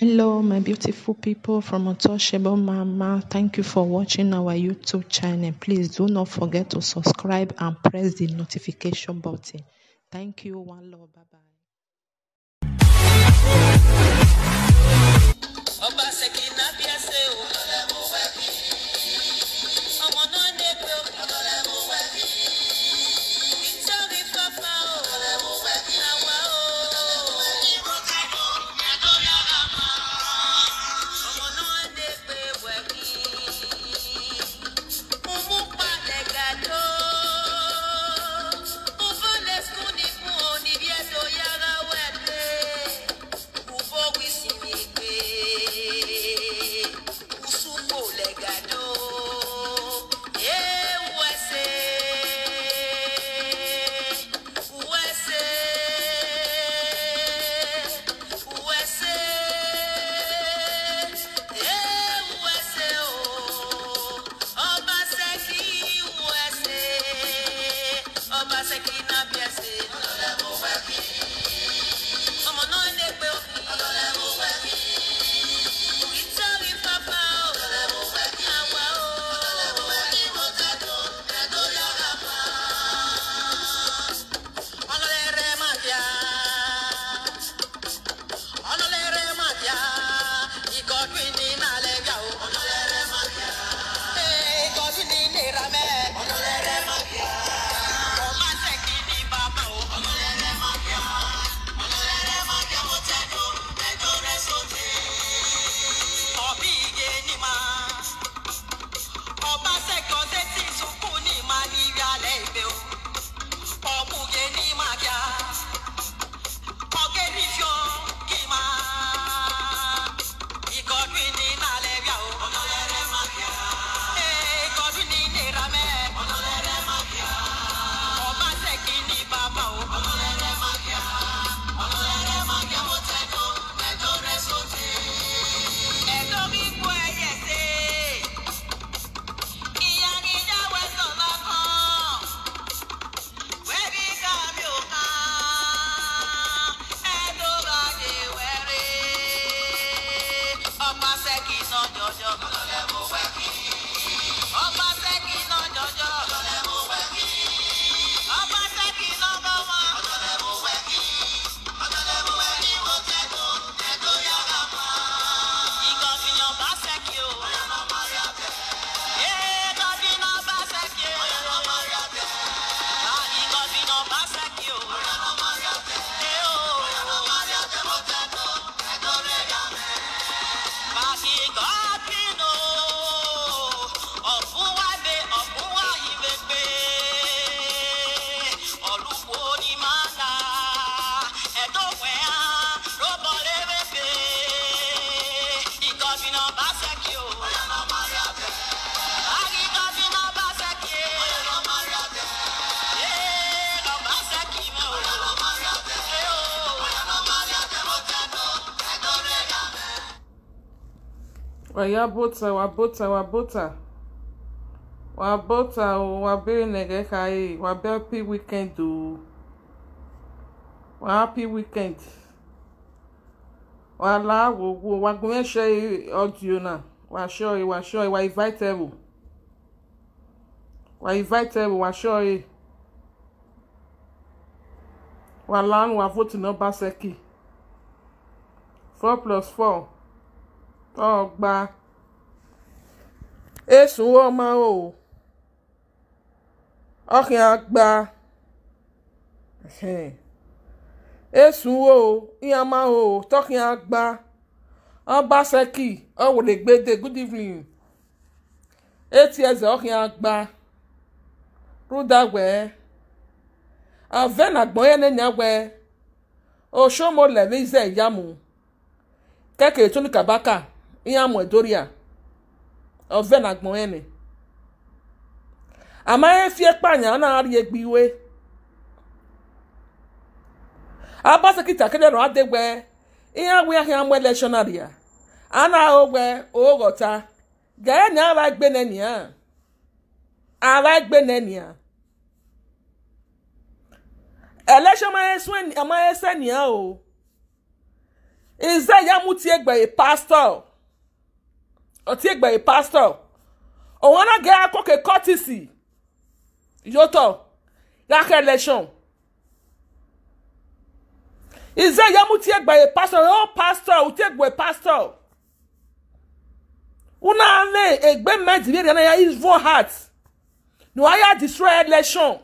Hello, my beautiful people from Untouchable Mama. Thank you for watching our YouTube channel. Please do not forget to subscribe and press the notification button. Thank you. One love. Bye bye. Wayabota wabota wabota wabota o wabe nege kai. Wabe happy weekend o wa happy weekend. Wala wo wo wa gun share audio na wa show wa show wa invite ebu wa invite ebu wa show wa lan wa vote number seki four plus four ọgbà. Èsùn ọmọ o. Ọkàn àgbà. Èsùn o ìyàmá o tọkàn àgbà. Ọba sẹkì ọwọlẹgbẹdẹ good evening. Etí ẹsẹ ọkàn àgbà. Rúdàgbẹ ọvẹnàgbọn yẹn nẹnyà wẹ. Òṣòmọlẹ ní ìzẹ ìyàmù kẹkẹ tó ní kàbákà ìyàmù ẹdọríà ọvẹ nàgbọn ẹni àmọ efie kpanya náà rí egbi iwe. Abasakita kẹdẹ nọ adégbẹ ìyàwó ahịa amụ elekshọnarị ya a na-aghọgwe oghọta gaya na ara egbe neni a. Ara egbe neni a. Election ma esu ama ese ni a o. Ize ya mu tie gbe pastor o tie gbe pastor. O wana ge akọ ke courtesy yoto ya ke election. Ize ya mu tie gbe pastor. O pastor. O tie gbe pastor. Una le egbe medi bi na ya evil heart. No aya destroy election.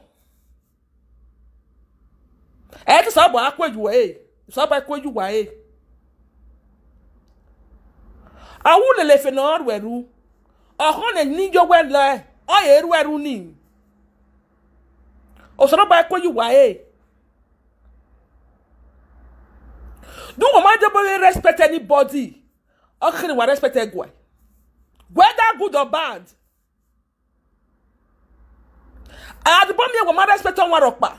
Ẹ ti sọ bọ akpẹju wọ e sọ bọ akpẹju wọ e awu lele fe na ọrụ eru. Ọhụ na níjọ wẹlẹ ọya eru eru ni. Òsọrọ bọ akpẹju wọ e do wọn máa dẹ́gbẹ́ respect anybody. Ọkùnrin wa respect ẹgbẹ́ whether good or bad. Àdìbò mi wọn máa respect ọwọn rọpa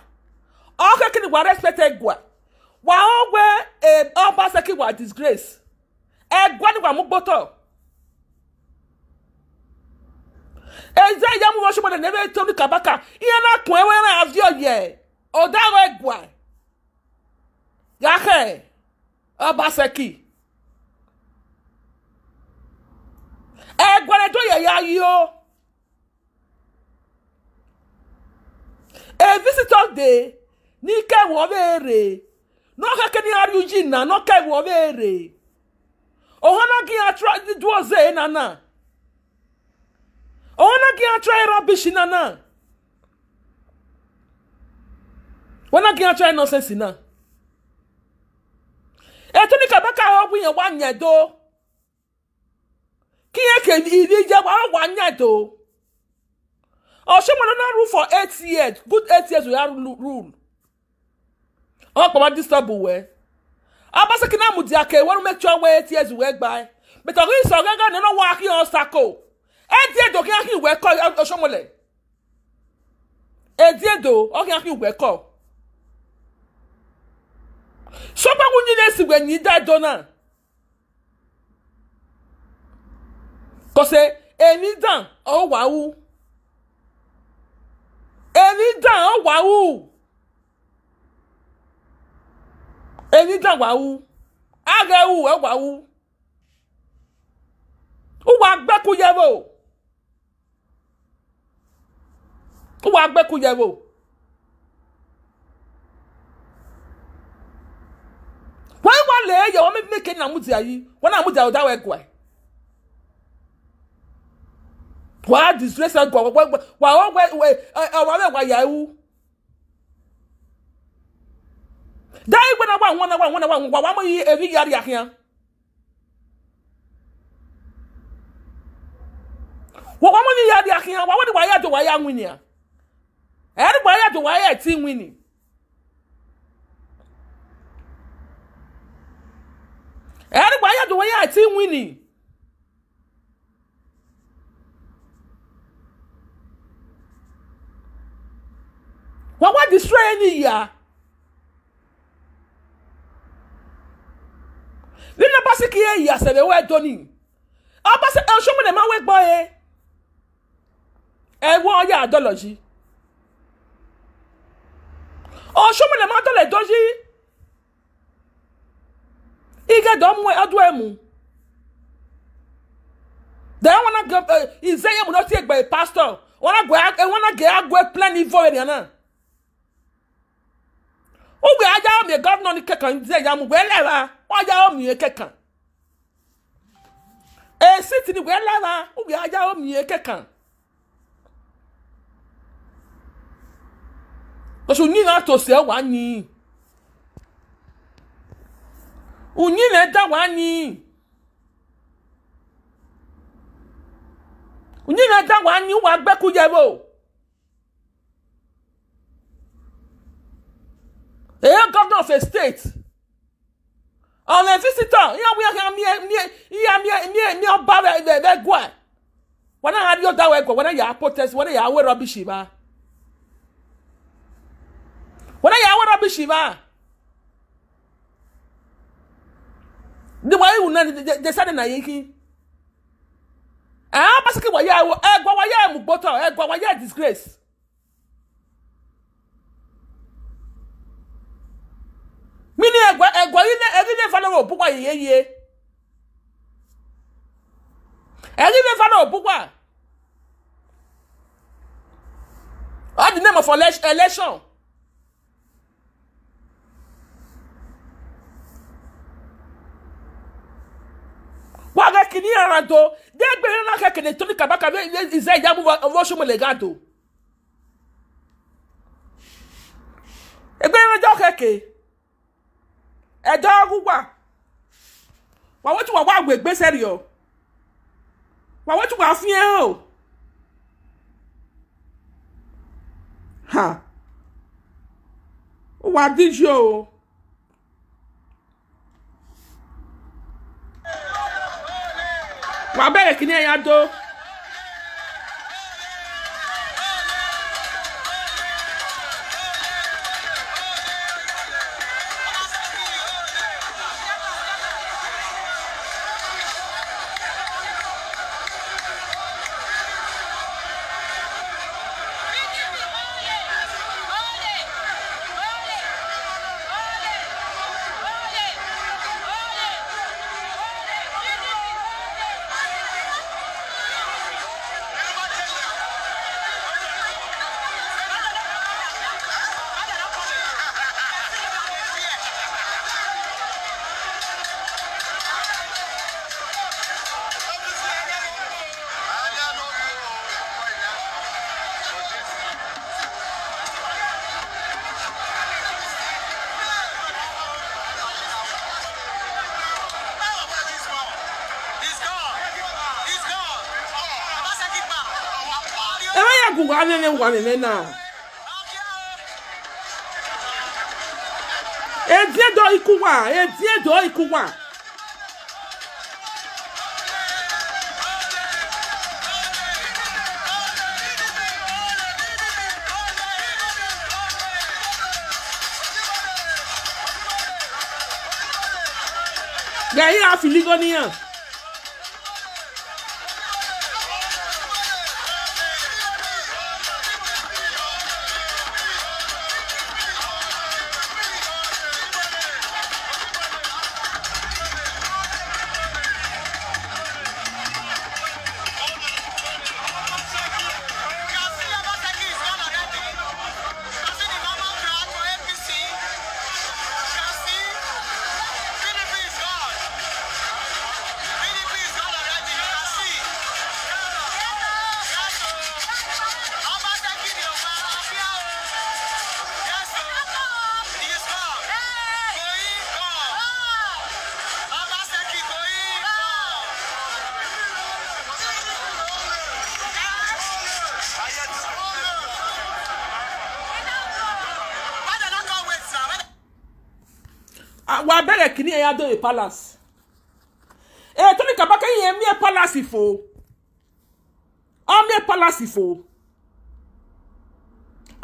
ọkùnrin wa respect ẹgbẹ́ wà ó gbé ọba sẹ́kì wà disgrace ẹgbẹ́ ni wà mú gbọ́tọ̀ ẹ̀jẹ̀ ìyá mu wọ́n ṣe mọ̀lẹ́ nẹ́bẹ̀ tó ní kàbákà. Ìyẹn náà kún ẹwẹ́ náà àfi ọ̀yẹ̀. Ọ̀daràn ẹgbẹ́ yàkẹ́ ọba sẹ́kì ẹgbẹ́ tó yẹ ya yí o. A visitor day ní kẹwọ́ béèrè n'ọkẹ́kẹ́ ní ariuji nà n'ọkẹ́wọ́ béèrè òhun náà kí n atúrọ̀ dídú ọ̀zẹ̀ yìí nànà òhun náà kí n atúrọ̀ yìí rọ́bìṣì nànà wọn náà kí n atúrọ̀ yìí nọ́sẹ̀sì náà ètò ní kàbẹ́kà ọ̀gbìn yẹn wà nyẹ̀ dó kí yẹn kè ìdí jẹ́ wà wà nyẹ̀ dó ọ̀ṣun mọ̀nà náà rule for eight years. Good eight years we have rule. Wọn kpọmọ disturb wẹ abasaki náà mùdí àkè wọn make sure wẹ eight years wẹ gbà ẹ bẹtẹ ọkọ ìsọ gángan nínú wọn akí hàn sako. Ẹdí èdò kí akí ìwẹ kọ ọṣọmọlẹ ẹdí èdò ọkí akí ìwẹ kọ sọgbàgbọ nyi n'esi wẹ nyi dá ẹdọ náà kọsẹ ẹni dàn ọ wàá ẹni dàn ọ wàá ẹni wá wú. Aga ewu wú. Wúwo agbẹ́kúyẹ̀wò wúwo agbẹ́kúyẹ̀wò wọ́n wá lè yẹ wọ́n mímí kéde náà múdi ayé. Wọ́n náà múdi ayé ọ̀dá wẹ̀ gùn ẹ̀. Wà á disgrace ẹ̀ gùn wà á wọ́n wẹ̀ ọ̀wọ́ wẹ̀ yà ewu. Dai gbana wa wana wa wana wa wa wa mo yi evi yari ahia wa wa mo ni yari ahia wa wadi wa ya do wa ya nwini a eri wa ya do wa ya ti nwini eri wa ya do wa ya ti nwini wa wa destroy any ya nínú bá sì kí ẹ yà sẹ̀rẹ̀ wẹ́ dọ́ni ọba sẹ ẹ ṣọ́mọ dẹ̀ máa wẹ́ gbọ́ ẹ ẹ wọ́ ọyà àdọ́lọ̀ yìí ọṣọ́mọ dẹ̀ máa dọ́lẹ̀ dọ́yí ige ọdún ẹ̀ mú dẹ̀ wọn náà gẹ ẹ ìzẹ́ yẹn mú náà ti gbẹ̀ pásítọ̀ wọn náà gẹ wọn náà gẹ agbẹ́ pílẹ́ẹ̀nì ìfọ̀ ẹ̀ nìyẹn náà ugbe aja omi gọvanọ ni kẹkàn ndí ẹ̀yà mú wẹ́ lẹ́ra kẹkàn èsì tì ní wẹ́ lẹ́ra ugbe aja omi yẹn kẹkàn oṣù náà tòsí ẹ wá ní náà dá wá ní náà dá wá ní wà gbẹ́kú yẹ wò. èyí governor of a state ọ̀nà visitor ìyá wíyá kan mi mi ìyá mi mi mi ọba rẹ rẹ rẹ ẹ wọn náà adé ọdá wẹ gùn wọn náà yà á protest wọn náà yà á wé rọbìṣì bá wọn náà yà á wé rọbìṣì bá wàá ìwù náà jẹ sáré nà yín kí ẹ á bá sẹ́kì wọ̀nyẹ́ ẹ gbọ́ wọ́yẹ́ ẹ̀ mú gbọ́tọ̀ ẹ gbọ́ wọ́yẹ́ ẹ̀ disgrace. mini ini egwa egwa ine egine fana wo bukwa ye. Ye egine fana wo bukwa all the name of elec- election. Waga kini ara do de gbe na ka kene toni kabaka be ize ijabu wo shomo le gado egbe na jo keke. Ẹjọ gbúgbà wà wọ́n tí wà wá àgbò ìgbésẹ̀ rí o. Wà wọ́n tí wà fún ẹ o. Ha. Ó wà díjú o. Wà bẹ̀rẹ̀ kí ni ẹ̀yà bá yà gùn wà nínú wà nínú náà èdè dọ ikú wà èdè dọ ikú wà. gẹ̀yìn àfìlígọ́níyàn. wa bẹ̀rẹ̀ kìíní ẹ̀yà dó a palace. Ẹ̀ tó ní kaba kẹ́yìn ẹ̀ mìíràn palace ọ̀ mìíràn palace fò.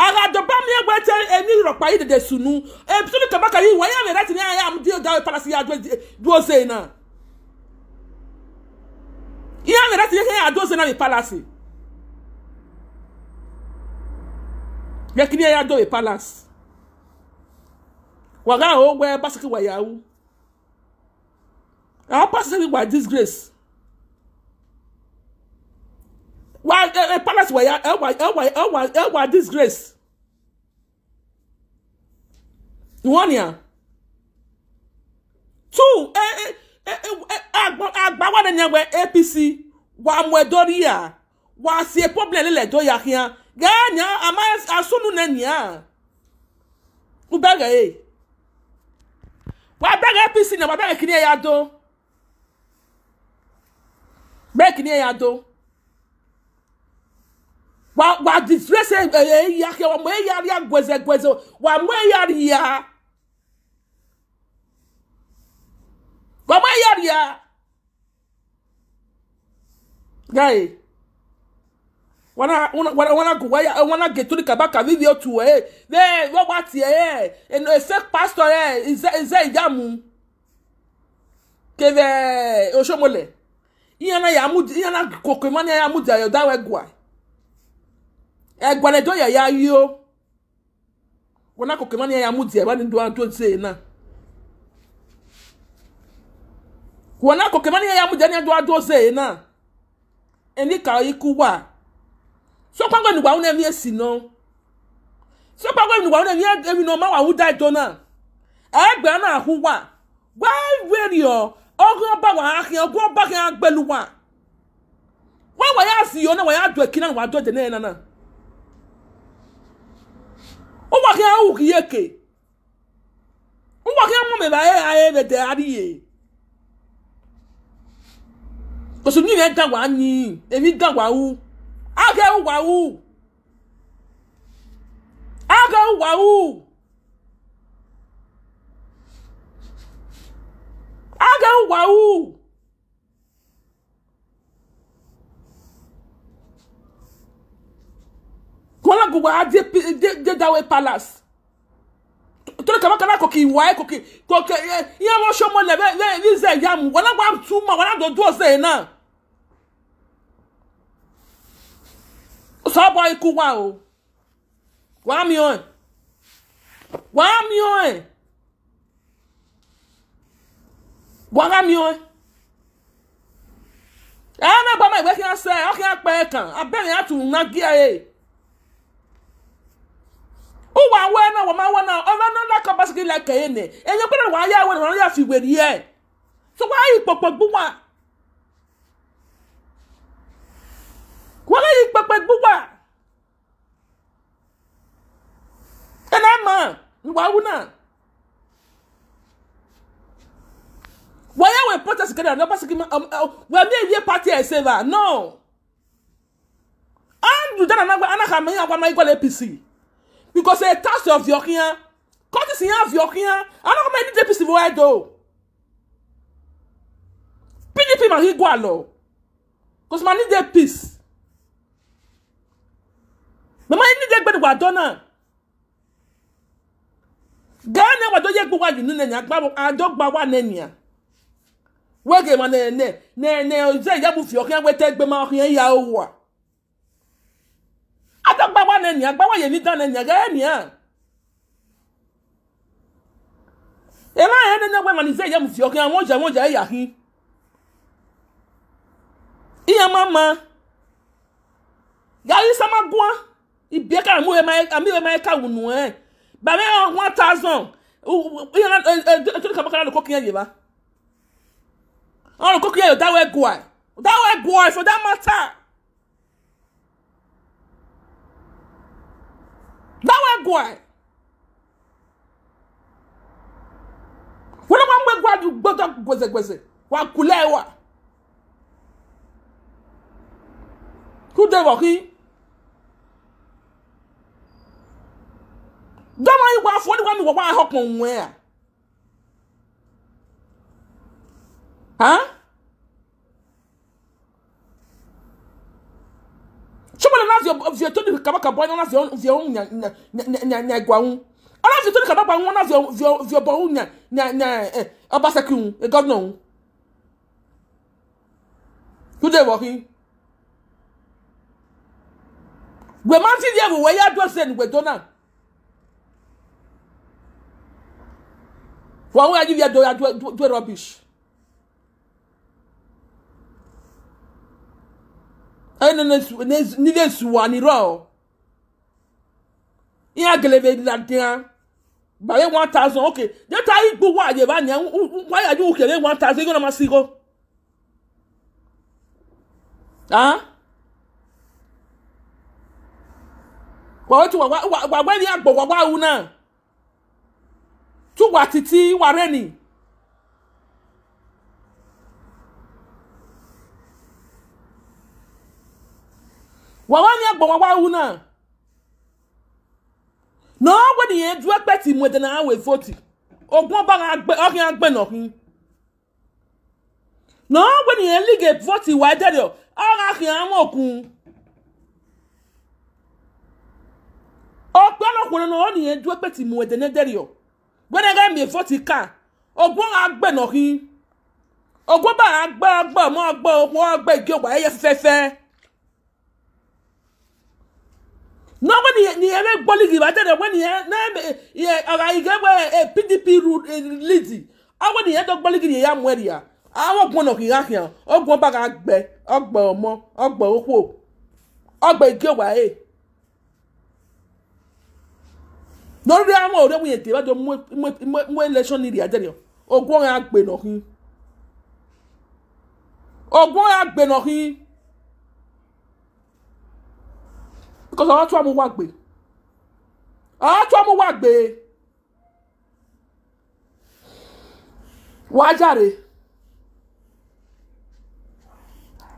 Aradọba mìíràn gbẹ́ tẹ ẹni ìrọ̀pá yìí dẹ̀dẹ̀ sùnú. Ẹ̀ tó ní kaba kẹ́yìn wọ́n yà mí láti ní ẹ̀yà àmì díẹ̀ dáwọ́ palace yà dúró sẹ́yìn náà. Yà mí láti ní ẹ̀yà dúró sẹ́yìn náà ní palace. Yẹ kìíní ẹ̀yà dó a palace waga o wẹ basiki wa yahoo àwọn pásítọ̀ wà disgrace. Wà ẹ palace wà ya ẹ wà ẹ wà ẹ wà ẹ wà disgrace? Ni à two àgbà àgbà wà lẹ́yìn ẹgbẹ́ apc dọ́rí yà wà sí ẹ problem lẹ́lẹ̀ dọ́ yà kíá gẹ́gẹ́ ní àmà asúnú nà nìyà ó bẹ̀rẹ̀ yìí wà bẹ̀rẹ̀ apc náà wà bẹ̀rẹ̀ kìnìún ẹ̀yà dó bẹ́ẹ̀ kìnìún ẹ̀yà dó wà wà disgrace ẹ̀yà kí wà mú ẹ̀yà rí agbẹ̀zẹ̀gbẹ̀zẹ̀ wà mú ẹ̀yà rí ya wà mú ẹ̀yà rí ya wana wana wana guwaya wana getuli kabaka video tu eh le wo wa ti eh eno ese pastor eh ize ize ijamu. Keve oshomole. Iyana ya mu iyana kokemani ya mu da yo dawe gwa egwane do ya ya yo wana kokemani ya mu di e bani do an to se na. Wana ko kemani ya mu jani ado ado ze na. Eni ka iku wa so pa gbe nugba una mi esi no. So pa gbe nugba una mi emi no ma wa hu dai na. Egbe na hu wa. Wa very o. Ogun ba wa akin ogun ba kin agbelu wa. Wa wa ya si yo na wa ya do ekina na wa do de na na. O wa kin awu ki yeke o wa kin mo me ba e aye be de ariye kòsò ní ìyẹn dàn wá ní èmi dàn wá wú ágẹ́ ágẹ́ wà wú ágẹ́ wà wú. kọ́lá gbogbo adé dé dáwé palace. Torí kàmá kan náà kò kì í wáyé kò kì kò kì í ìyẹn wọ́n ṣọmọ lẹ̀ bẹ́ẹ̀ bẹ́ẹ̀ ní zẹ̀ yá mu wọ́n náà wà túmọ̀ wọ́n náà dọ̀ dúró sẹ́yìn náà. Sọ́bọ̀ ikú wa o. Wà á mi ọ̀ ẹ̀ wà á mi ọ̀ ẹ̀ wà á mi ọ̀ ẹ̀ ẹ̀ náà gbọ́mọ̀ ìwé kí wọ́n sẹ́ ẹ̀ ọ́ kí wọ́n pẹ́ ẹ̀ kàn. Abẹ́rẹ́ àtùn náà gí ẹ̀ ẹ̀ wọ́n àwọn ẹ̀ náà wọ́n máa wọ́n náà. Ọ̀nà náà náà kọ́ básíkì lẹ́kẹ̀ẹ́ yẹn ni. Ẹ̀yẹ gbọ́dọ̀ wọ́n ayé àwọn ènìyàn yà fi wèrè yẹ so wọ́n á yí pọ̀pọ̀ gbú wa wọ́n á yí pọ̀pọ̀ gbú wa ẹ̀ náà mọ̀ wú náà wọ́n yẹ wọ́n protest kẹ́lẹ́ ọ̀nà básíkì wọ́n mi èyí party ẹ̀ sẹ́fà no. Andrew dáná náà anáhàmì àwọn ọmọ ìgbọ́lẹ̀ apc because a task of your here courtesy here of your here i don't know many DPC for where though PDP hi go alo because man need the peace mama need the gbẹdẹ wà dọ́nà ghana wà tó yẹ gbogbo àjù nínú ẹ̀yà àdọ́gba wà nẹ́nìyà wẹ́gẹ̀ ma nẹ̀ nẹ̀ nẹ̀ nẹ̀ ọ̀zẹ́ ìyàbù fi ọ̀kẹ́ wẹ́tẹ́ gbẹ́mọ ọ̀kẹ́ yà ó wà. Adagbawa na nia gbawa yɛ nida na nia gɛɛ nia ema yɛ ne nyagba mani sɛ yɛ mu fiɔ kɛn wɔn gya wɔn gya ɛyɛ ahi iya mama yari sama goa ibie ka mu ema ami ema ka wunu ɛ bàbá yɛ one thousand. Iya na ɛ ɛ ɛtɔli kama kana kiyɛ yɛ ba. Ɔn kó kiyɛ yɛ dawo ɛgoa dawo ɛgoa for that matter. dawa egwa wọn wọn gbẹ gbadu gbọdọ gbẹsẹgbẹsẹ wà kulẹ wa kúndé wọ kí dọmọ yìí wà fún ẹni wọn mi wọ wọn ahọkùn òun ẹ. À sọmọlẹ náà fi ètò ní kaba kaba ẹ náà fi fi ọhún nya nya nya nya ẹgbà ọhún ọlọ́run fi ètò ní kaba kaba ẹ náà fi fi fi ọbọ ọhún nya nya nya ẹ ọbaṣẹkì ọhún ẹ gọ́dọ̀ ọhún kúndé wọ̀ kí? Gbèmántì díẹ̀ wò wẹ́yẹ́ adúlọ̀ sí ẹni gbẹ̀dọ́ wọ́n wọ́n yà yí yẹ dọ́ rubbish. ɛna ne ne suwa ni rɔ iya gelebe ladea baye one thousand okay de ta yi gbogbo àyè bá yẹn wọ́n yà ju kele one thousand yóò ma sí ko wọ́n ti wà wà wà ní àgbọ̀ wà wà wù náà tún wà títí wà rẹ̀ ni. wà wá ní àgbọ̀ wà wá wù náà náà wọ́n ní yẹn dúró pẹ́ tì mú ẹ̀dẹ̀ náà wẹ̀ fọ́tì ogun ọba ọkùnrin agbẹ́ náà kún náà wọ́n ní yẹn lígẹ̀ fọ́tì wà ẹ̀dẹ̀ rẹ̀ akìyàn àwọn òkun ọ̀pẹ́ ọlọ́kùnrin náà wọ́n ní yẹn dúró pẹ́ tì mú ẹ̀dẹ̀ náà ọ̀ ní yẹn fọ́tì ká ogun agbẹ́ náà kún ogun bá agbẹ́ agbẹ́ ọmọ agbẹ́ ọmọ agbẹ́ ìgbẹ́ wà ẹ̀yẹ fẹ́fẹ́ na when ni ni ebe gboli gi bate de when ni na ye ara ige we pdp lead. A when ni do gboli gi ya mweri ya àwọn kì í rákìá ọgbọ́n bá ka gbẹ ọgbẹ ọmọ ọgbẹ òkú ọgbẹ igi òwà ẹ̀ lórí àwọn ọ̀rẹ́ wọn yẹn tẹ̀ wájú mú election ní ìrìn àjẹrẹ ọgbọ́n rẹ̀ àgbẹ̀ náà kí ọgbọ́n rẹ̀ àgbẹ̀ náà kí because àwọn tó àmú wà gbé. Àwọn tó àmú wà gbé. Wàá jáde.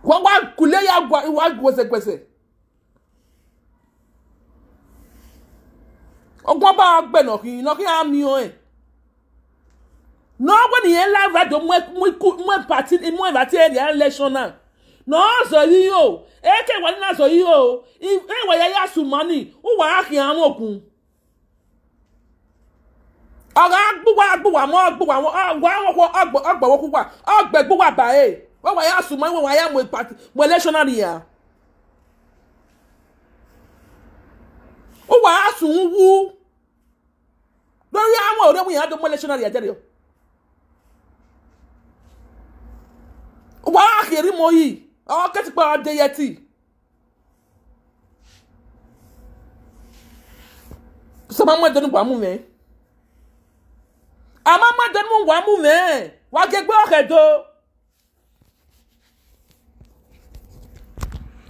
wọ́n wá kulé ya wá gbèsègbèsè ọgbọ́n bá gbẹ̀ nọ̀kì nọ̀kì á mi ọ́ ẹ̀ n'ọgbọ́n nìyẹn lára jọ mú pàtí mú ìbátí ẹ̀rí election náà. Náà sọ yìí o èké ìwà nínú àsọ yìí o ìwà yẹn yà sùmọ́nì ó wà á kì í àwọn òkun? Ọ̀rọ̀ agbúwa agbúwa mọ́ agbúwa ọgbọ̀wọ́ ọgbọ̀wọ́ kúkú ọgbẹ̀ gbúwa bàáyé wọ́n wà yà sùnmọ́ wọ́n wà yà mọ̀ pàtì mọ̀ ẹlẹ́ṣọ́nárì yà. ó wà á sùn wú lórí àwọn ọ̀rẹ́ yà á dún mọ̀ ẹlẹ́ṣọ́nárì yà jẹ́rìí o. wà á kiri mọ yìí ọ̀ kẹ́tì pé ọdẹ yẹ tì. sọ́mọ́ mọ́ ẹ̀dọ́nù wà mú mẹ́. àmọ́ mọ́ ẹ̀dọ́nù wà mú mẹ́ wà á gẹ́gbẹ́ ọ̀kẹ́ tó.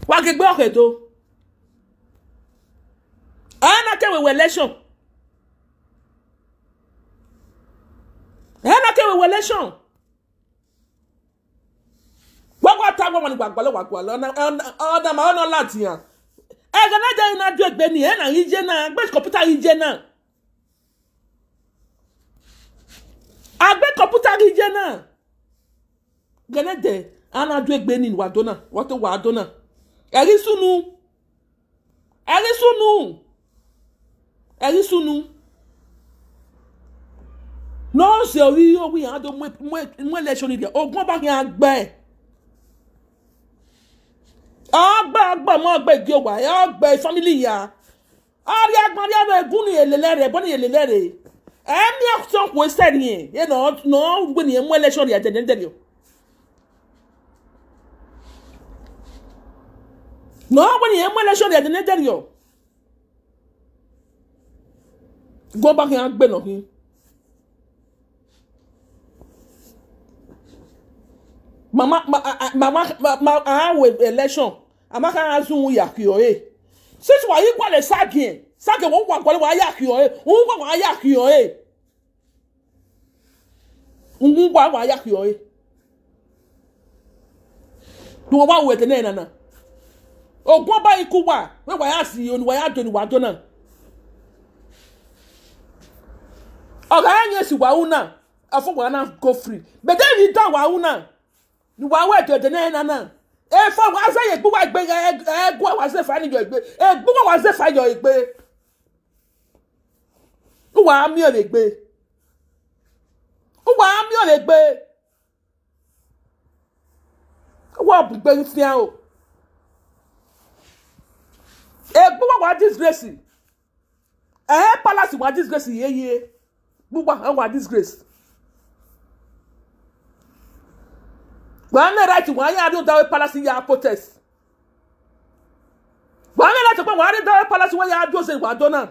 wá gbé ọ̀rẹ́ tó ẹ̀ẹ́nà kẹwèwè election ẹ̀ẹ́nà election gbọ́gbọ́ ta gbọ́mọ ní gbàgbọ́ lọ́wọ́ àgbọ̀ ọ̀nà màá ọ̀nà láti hàn. Ẹ̀ẹ́dẹ̀ náà jẹ́ iná ju ẹgbẹ́ ni ẹ̀ẹ́nà yìí jẹ́ náà gbé kọ̀mpútà yìí jẹ́ náà. Àgbẹ̀ kọ̀mpútà yìí jẹ́ náà. Gẹ́nẹ́dẹ̀ ẹ̀ẹ́nà ju ẹgbẹ́ ni wàá dọ́nà wọ́n tó wàá dọ́nà ẹ̀rí súnú ẹ̀rí súnú ẹ̀rí súnú nọ́ọ̀sì orí owó yẹn adó mú ẹlẹ́sọ̀ nídìí ogún ọba yẹn agbẹ́ ọgbẹ́ ọgbẹ́ mọ́ ọgbẹ́ ìgbé wà ọgbẹ́ fámìlì yà ọrí agbọ̀n rí ọbẹ̀ egún ní èlélẹ́rẹ̀ bọ́ ní èlélẹ́rẹ̀ ẹ̀mí ọ̀sán kò sẹ́ni yẹn. Yẹn náà gbé nìyẹn mú ẹlẹ́sọ̀ nídìí àjẹjẹrẹ no when you mọ election yẹ dẹni dẹni yọ go back yẹn gbẹ nọ hin mama mama mama ahawe election. Amaka ha sun ya kiyo e sisi wa yi kwale sagi yẹn sagi wọn wà kwale wa ya kiyo e wọn wà wa ya kiyo e wọn wà wa ya kiyo e tí wọn bá wù ẹtẹ náà nana. Ogun ọba ikú wà wíwà yà sí oníwà yà dùn ìwà dùn náà ọ̀gá yẹn sì wàhù náà afọwọ́ náà go free. Bẹ̀dẹ̀ yìí dá wàhù náà ni wàhù ẹ̀jẹ̀ ẹ̀jẹ̀ náà efa wàá sẹ́ yẹ gbówà gbé ẹ̀ẹ́gbó wàá sẹ́ fà níjọ ìgbé ẹ̀gbó wàá sẹ́ fà yọ ìgbé. Wàá mí ò lè gbé. Wàá mí ò lè gbé. Wọ́n gbé fíà o. Egbugbo wa disgrace. Ẹhẹ palace wa disgrace yeye gbogbo àwọn wa disgrace wọn ní right? Wọn ayé adó dáwọ palace yà protest? Wọn ní right? Pé wọn adó dáwọ palace wọn yà adó ṣe ìwà àdó náà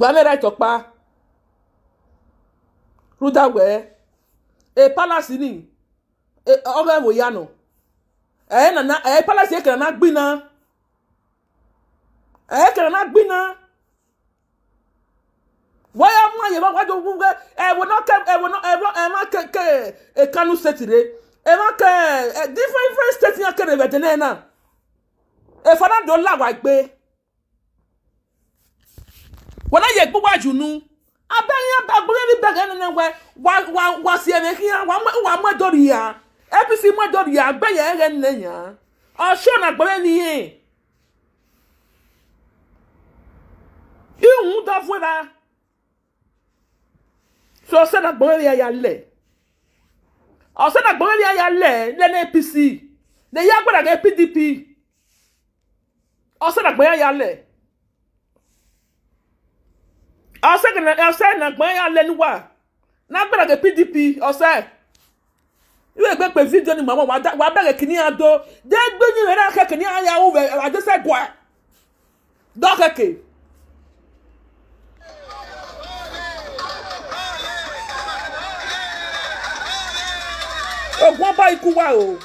wọn ní right pa rúdàwẹ ẹ palace ni ọgọ ẹwò yanu ẹ nana ẹ palace ekele na gbina ẹ ekele na gbina wọ́n yà mú àyè wọn wájú wúwẹ́ ẹ wọ́n náà kẹ ẹ wọ́n náà ẹ wọ́n ẹ má kẹ kẹ ẹ kánú state re ẹ má kẹ ẹ different different state kẹrẹ bẹ̀tẹ̀ náà náà ẹ fọdà dọ̀ la wà gbé náà yẹ gbogbo àjùnú abẹ́yẹn agbóyè ní bẹ̀rẹ̀ nínú wẹ́ wà wà wà sí ẹ̀mí kí wà wà mú ẹ̀dọ́ rí ya apc mú ẹ̀dọ́ rí ya abẹ́yẹn ẹ̀rẹ́ nílẹ̀ yẹn ọ̀ṣọ́ nà gbọ́dọ̀ nìyẹn ihun dọ́ fún ra so ọ̀sẹ̀ nà gbọ́dọ̀ rí ya lẹ̀. Ọ̀sẹ̀ nà gbọ́dọ̀ rí ya lẹ̀ lẹ́nu apc lè yá gbọ́dọ̀ kẹ́ pdp ọ̀sẹ̀ nà gbọ́dọ̀ ya lẹ̀. Ọsẹ gana ọsẹ na gbọn ya lẹnu wa n'agbára ke pdp ọsẹ. Iwe gbe pe fídíò ni màmá wà bẹ̀rẹ̀ kìíní àdó. Dé gbẹ̀yìn rẹ̀ náà kìíní àyàwó rẹ̀ àdéṣẹ́ gbọ́ ẹ̀. Dọ́kẹ̀kẹ̀. Ogun ọba ikú wa o.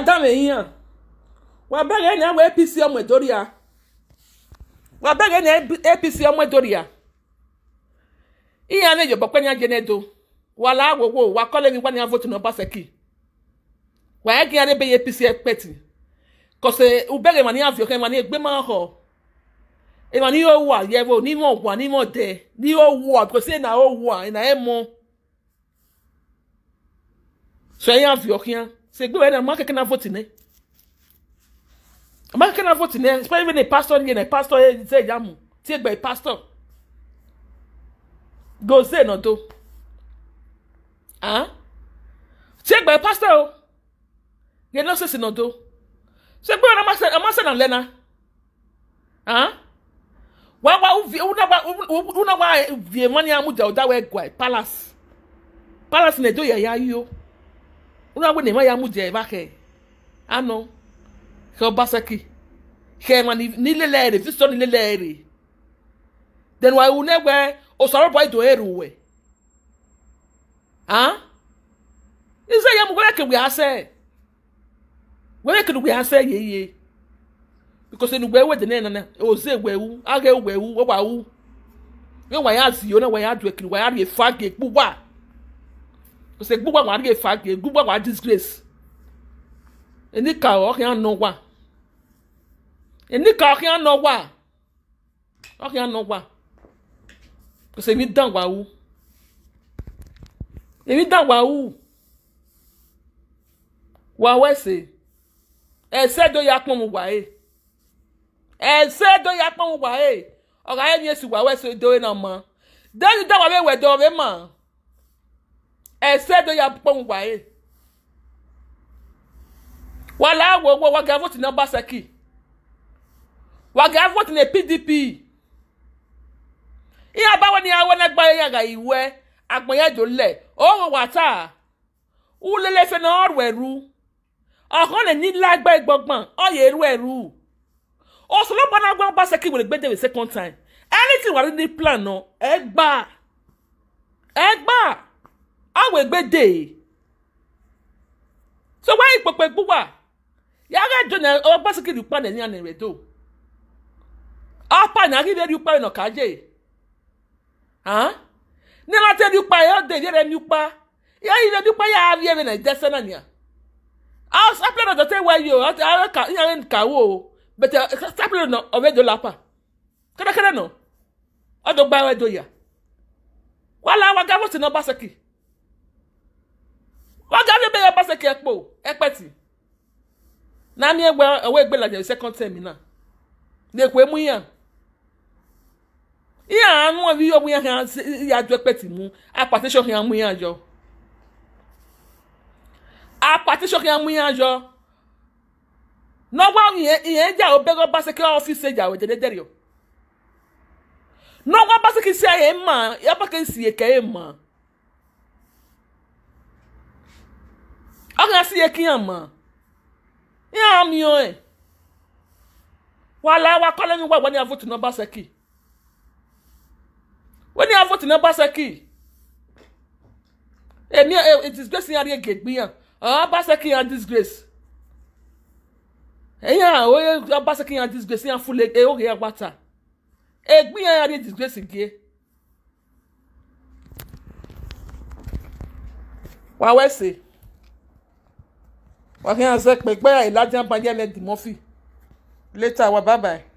wadame yiyan wabɛgɛ ni awɔ apc ɔmɔ edoria wabɛgɛ ni apc ɔmɔ edoria iyan ne yɔbɔ kpɛni adzɛ n'edo wala awowo wakɔlɛ ni wani avotu na ɔbasɛki wàá kí adé bẹ́yẹ apc ẹ̀pẹ̀tì kọ̀sẹ̀ ubẹ́rẹ̀ mà ní àfihàn mà ní ẹgbẹ́ máa họ ìmọ̀ ní yóò wà yẹ̀wò nímọ̀ wà nímọ̀ dẹ̀ ní yóò wà kọ̀sẹ̀ ìnà ó wà ìnà ẹ̀ mọ́ sọ ẹ̀yìn àfihàn gbé wẹ́n náà má kẹ́kẹ́ náà vote má kẹ́kẹ́ náà vote ní especially ní pastor yẹn ní pastor yẹn ṣe ìyá mu tí ẹgbẹ́ pastor gòzè náà tó tí ẹgbẹ́ pastor o yẹn lọ sẹsẹ náà tó ṣe gbé wọn ọmọ sẹ náà lẹ́nà wà wà wúnà wà vie wọn ni amúdà ọ̀dà wẹ̀ gwa palace. Palace nà èdò yẹ ya yíyó wúnà wẹ̀ nà ẹ̀ma ya amúdà ẹ̀ bá kẹ̀ ànọ kẹ̀ ọbaṣẹ́kì kẹ̀ ẹ̀ma nílé lẹ́ẹ̀rẹ̀ fisitọ́ nílé lẹ́ẹ̀rẹ̀ dẹ̀nu wà ewu nẹ́gbẹ́ ọ̀sọ̀rọ̀ bọ̀ ìdò ẹ̀rù wẹ̀ ìṣe yẹ mu wẹ́rẹ́ kẹ̀ wẹ̀ asẹ́ wẹ́rẹ́ kẹ̀ wẹ̀ asẹ́ yeye because enugbe ewe de ne nana oze wewu aga ewewu wewa wu we wa ya zi ona wa ya do ekiri wa ya re fa ge gbugba because gbugba wa re fa ge gbugba wa disgrace. Eni ka o kan no wa eni ka o kan no wa o kan no wa because emi dan wa wu emi dan wa wu wa wese ese do ya pon mu wa e. Ẹsẹ do ya kpọm wa e. Ọga ya nye si wa wẹsẹ do na mọ. Dẹni dá wa bẹ wẹ dọ bẹ mọ ẹsẹ do ya kpọm wa e wàlá wo wo wàgà vote ní Obaseki. Wàgà vote ní PDP ìyá báwo ni àwọn ẹgbẹ́ yẹn yàgà ìwẹ́ agbọ̀nyẹ́dò lẹ̀. Òun wà tá wúlélẹ́ fẹ́ náà ọ̀rọ̀ ẹ̀rú ọ̀kan lè ní lágbẹ́ gbọ̀ngbọ̀n ọ̀yẹ̀ ẹ̀rú ẹ̀rú osolobo na gwa Obaseki were gbede the second time. Anything wà ní plan náà ẹ gbà ẹ gbà àwọn ègbè dè so wáyé ìpèpè gbúwà yàrá ìjọ náà ọ básíkì rí pa ní àná rẹ dò ọ̀pá náà rí rí pa ìnà kájé ní láti rí pa ẹ̀ ọ́ dè yẹ́rẹ́ ní pa yẹ́ yẹ́ rí pa yẹ́ àárí ẹ̀rẹ́ náà ìjẹ́sẹ́ náà nìyà sápẹ́lẹ̀ náà tọ́tẹ́ wáyé o àwọn kàwé o bẹ̀tẹ̀ sápẹ́lẹ̀ náà ọ̀rẹ́ dò lápá kẹ́rẹ́kẹ́rẹ́ náà ọdọ gba ẹwẹ doya wàhálà wa gà wọ́n ti náà bàṣẹ́kì wọ́n gà bẹ́ẹ̀ bẹ́ẹ̀ bàṣẹ́kì ẹ̀pọ̀ ẹ̀pẹ̀tì. Nání ẹgbẹ́ ẹ̀wọ́ ẹgbẹ́ làjẹ̀ second term náà. Lẹ́kọ̀ọ́ emu yàn yíyàn àánú ọ̀rí ọmú yàn hàn yàjọ ẹ̀pẹ̀tì mú. Apàtẹ́sọ̀ hàn mú yàn jọ. Apàtẹ́sọ̀ hàn mú yàn jọ. Nọ́wọ́ ìyẹn jà ó bẹ́ẹ̀ bàṣẹ́kì ọ́fíìsì ẹ̀jà ọ̀ jẹ́dẹ́dẹ́rẹ́ o. Nɔgɔ basi kisi a yɛ ma yaba ke si yɛ kɛ yɛ ma ɔkàn si yɛ kiyan ma? Yà mi o yɛ wàhálà wa kọ́lé mi wá wọ́n ní avotu náà bá sẹ́kì wọ́n ní avotu náà bá sẹ́kì èmi ẹ disgrace yẹn adé gègbé yẹn ọ̀ bá sẹ́kì yẹn disgrace. Ẹ̀yìn àwọn oyè bá sẹ́kì yẹn disgrace yẹn fúlẹ̀ ẹ̀ ó yẹ wá ta egbin ya dey disgrace gie wa wẹ́sẹ̀ wà kí n sẹ́ pé pé ìlàjà bàjẹ́ lẹ́ dì mọ́fì later wa bye bye.